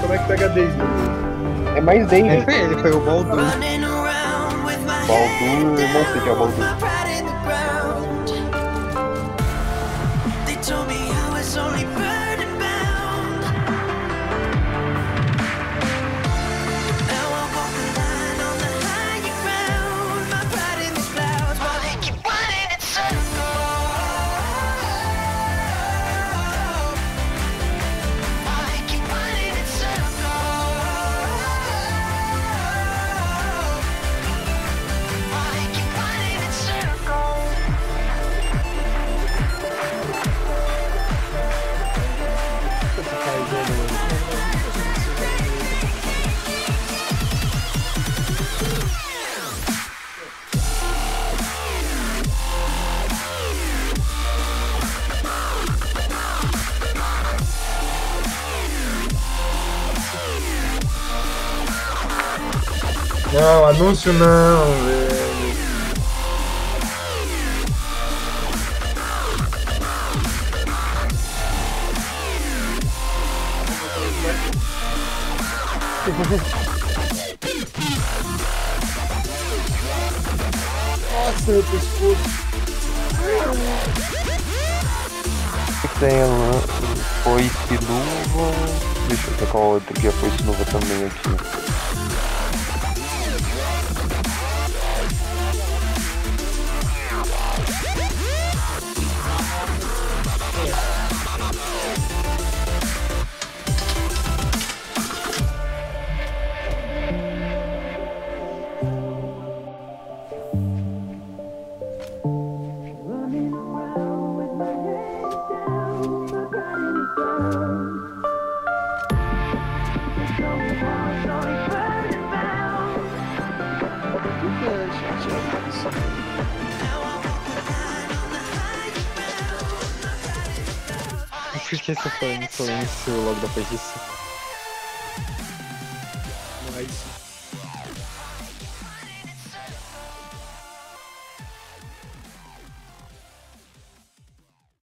Como é que pega desde? É mais É, Danger. foi ele, foi o Baldur. Baldur, não sei quem é o Baldur. Não, anúncio não, velho. Nossa, meu pescoço. Tem a foice luva. Deixa eu ver qual outra que é foice luva também aqui. Por que você falou em silêncio logo depois disso? Mas